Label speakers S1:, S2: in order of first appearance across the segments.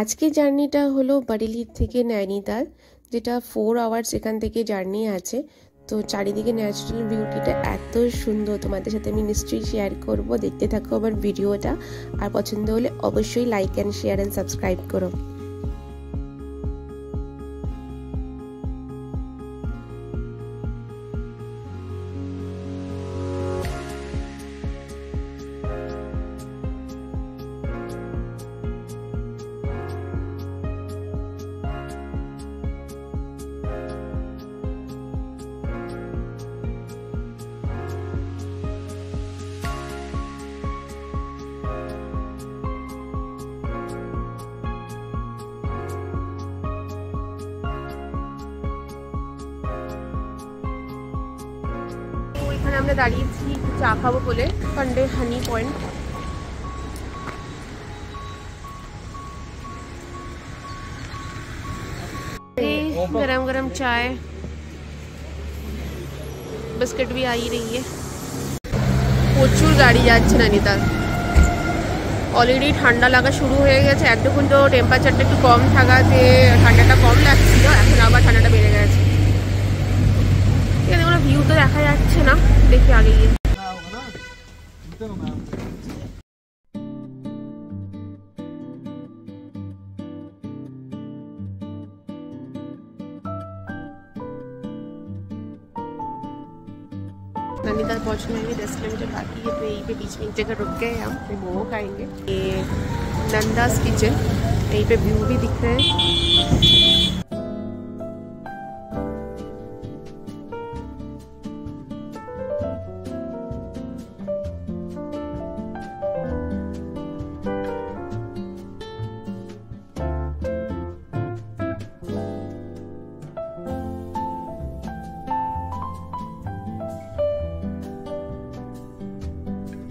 S1: আজকে জার্নিটা হলো বারেলি থেকে নৈনিতাল, যেটা ফোর আওয়ার্স এখান থেকে জার্নি আছে। তো চারিদিকে ন্যাচারাল বিউটিটা এত সুন্দর। তোমাদের সাথে আমি নিশ্চয়ই শেয়ার করব। দেখতে থাকো আমার ভিডিওটা আর পছন্দ হলে অবশ্যই like and share and subscribe করো। আমরা দাঁড়িয়েছি চা খাবো বলে সানডে হানি পয়েন্ট गरम गरम चाय বিস্কিট भी आ ही रही है প্রচুর গাড়ি যাচ্ছে নৈনিতাল অলরেডি ঠান্ডা লাগা শুরু হয়ে গেছে এতক্ষণ তো টেম্পারেচারটা একটু কম থাকাতে ঠান্ডাটা কম লাগছিল এখন আবার ঠান্ডাটা বেড়ে দেখা যাচ্ছে না দেখি আগে গিয়ে नैनीताल पहुंचने में भी दस किलोमीटर बाकी है तो यहीं पे बीच में एक जगह रुक गए हम फिर मोमो खाएंगे ये नंदास किचन यहीं पे व्यू भी दिख रहे हैं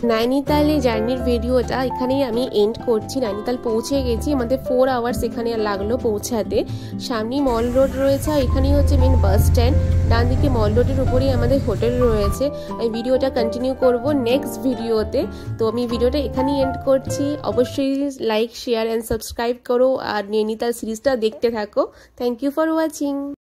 S1: নাইনিতালে জার্নির ভিডিওটা এখানেই আমি এন্ড করছি। নাইনিতাল পৌঁছে গেছি, আমাদের ফোর আওয়ার্স এখানে লাগল পৌঁছাতে। সামনেই মল রোড রয়েছে আর এখানেই হচ্ছে মেন বাস স্ট্যান্ড ডান দিকে মল রোডের উপরেই আমাদের হোটেল রয়েছে। আমি ভিডিওটা কন্টিনিউ করব নেক্সট ভিডিওতে। তো আমি ভিডিওটা এখানেই এন্ড করছি। অবশ্যই লাইক শেয়ার অ্যান্ড সাবস্ক্রাইব করো। আর নৈনিতাল সিরিজটা দেখতে থাকো। Thank you for watching